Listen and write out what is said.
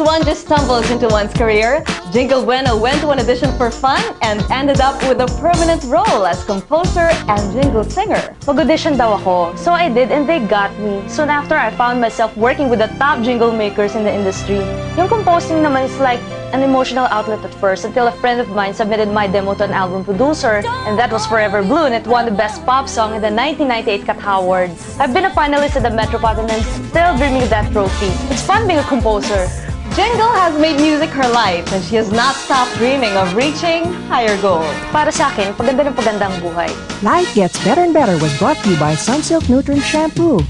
one just stumbles into one's career, Jingle Buena went to an audition for fun and ended up with a permanent role as composer and jingle singer. Mag-audition daw ako, so I did and they got me. Soon after, I found myself working with the top jingle makers in the industry. Yung composing naman is like an emotional outlet at first until a friend of mine submitted my demo to an album producer and that was Forever Blue and it won the Best Pop Song in the 1998 Cat Awards. I've been a finalist at the Metropolitan and still dreaming of that trophy. It's fun being a composer. Jingle has made music her life and she has not stopped dreaming of reaching higher goals. Para sa akin, paganda ng paganda ang buhay. Life gets better and better was brought to you by Sunsilk Nutrient Shampoo.